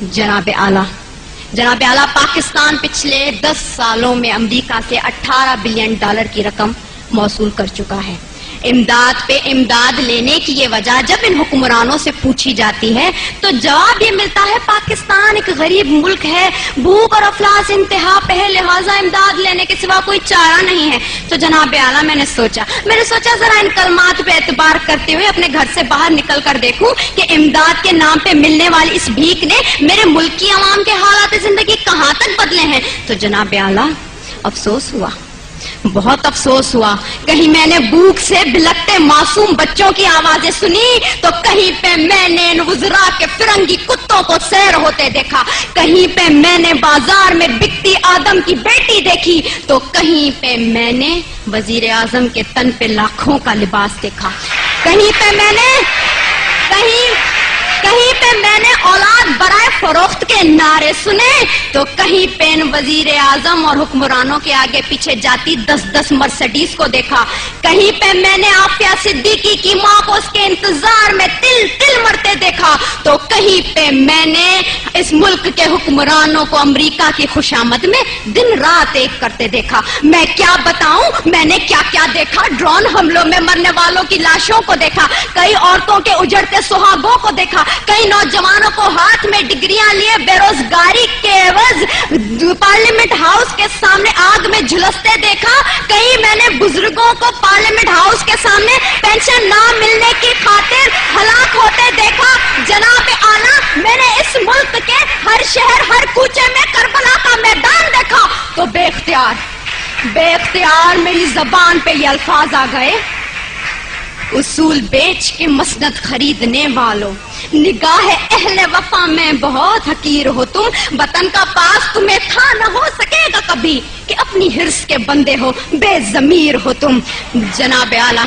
جناب اعلی۔ جناب اعلی، پاکستان پچھلے دس سالوں میں امریکہ سے اٹھارہ بلین ڈالر کی رقم موصول کر چکا ہے۔ امداد پہ امداد لینے کی یہ وجہ جب ان حکمرانوں سے پوچھی جاتی ہے، تو جواب یہ ملتا ہے پاکستان ایک غریب ملک ہے، بھوک اور افلاس انتہا پہ لہٰذا امداد لینے کے سوا کوئی چارہ نہیں ہے۔ تو جناب اعلیٰ، میں نے سوچا، میں نے سوچا ذرا ان کلمات پہ اعتبار کرتے ہوئے اپنے گھر سے باہر نکل کر دیکھوں کہ امداد کے نام پہ ملنے والی اس بھیک نے میرے ملک کی عوام کے حالات زندگی کہاں تک بدلے ہیں۔ تو جناب اعلیٰ، افسوس ہوا۔ بہت افسوس ہوا۔ کہیں میں نے بھوک سے بلکتے معصوم بچوں کی آوازیں سنی تو کہیں پہ میں نے وزرا کے فرنگی کتوں کو سیر ہوتے دیکھا۔ کہیں پہ میں نے بازار میں بکتی آدم کی بیٹی دیکھی تو کہیں پہ میں نے وزیر اعظم کے تن پہ لاکھوں کا لباس دیکھا۔ کہیں پہ میں نے کہیں کہیں پہ میں نے اولاد برائے فروخت کے نعرے سنے تو کہیں پہ وزیر اعظم اور حکمرانوں کے آگے پیچھے جاتی دس دس مرسڈیز کو دیکھا۔ کہیں پہ میں نے آفیہ صدیقی کی ماں کو اس کے انتظار میں تل تل مرتے دیکھا۔ تو کہیں پہ میں نے اس ملک کے حکمرانوں کو امریکہ کی خوش آمد میں دن رات ایک کرتے دیکھا۔ میں کیا بتاؤں؟ میں نے کیا کیا دیکھا؟ ڈرون حملوں میں مرنے والوں کی لاشوں کو دیکھا۔ کئی عورتوں کے اجڑتے سہاگوں کو دیکھا۔ کئی نوجوانوں کو ہاتھ میں ڈگریاں لیے بے روزگاری کے عوض پارلیمنٹ ہاؤس کے سامنے آگ میں جھلستے دیکھا۔ کئی میں نے بزرگوں کو پارلیمنٹ ہاؤس کے سامنے پینشن نہ ملنے کی خاطر بے اختیار میری زبان پہ یہ الفاظ آ گئے۔ اصول بیچ کے مسند خریدنے والوں۔ نگاہ اہل وفا میں بہت حقیر ہو تم۔ وطن کا پاس تمہیں تھا نہ ہو سکے گا کبھی کہ اپنی ہرس کے بندے ہو، بے ضمیر ہو تم۔ جناب اعلیٰ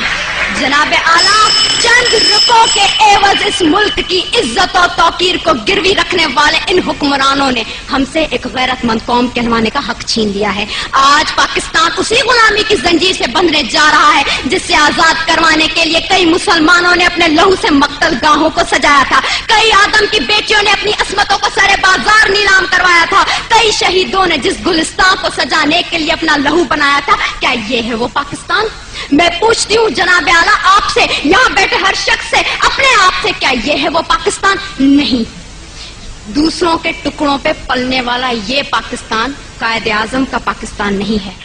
جناب اعلیٰ چند رکو کے عوض اس ملک کی عزت و توقیر کو گروی رکھنے والے ان حکمرانوں نے ہم سے ایک غیرت مند قوم کہلوانے کا حق چھین لیا ہے۔ آج پاکستان اسی غلامی کی زنجیر سے بندھنے جا رہا ہے، جس سے آزاد کروانے کے لیے کئی مسلمانوں نے اپنے لہو سے مقتل گاہوں کو سجایا تھا۔ کئی آدم کی بیٹیوں نے اپنی عصمتوں کو سارے بازار نیلام کروایا تھا۔ کئی شہیدوں نے جس گلستان کو سجانے کے لیے اپنا لہو بنایا تھا، کیا یہ ہے وہ پاکستان؟ میں پوچھتی ہوں جناب اعلیٰ آپ سے یہاں بیٹھے ہر شخص سے، اپنے آپ سے کیا یہ ہے وہ پاکستان؟ نہیں۔ دوسروں کے ٹکڑوں پہ پلنے والا یہ پاکستان قائد اعظم کا پاکستان نہیں ہے۔